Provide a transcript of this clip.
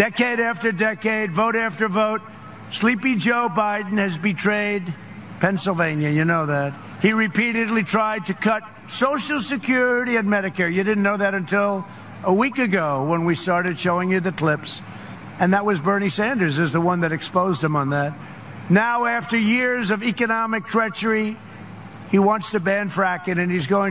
Decade after decade, vote after vote, Sleepy Joe Biden has betrayed Pennsylvania. You know that. He repeatedly tried to cut Social Security and Medicare. You didn't know that until a week ago when we started showing you the clips. And that was Bernie Sanders is the one that exposed him on that. Now, after years of economic treachery, he wants to ban fracking and he's going to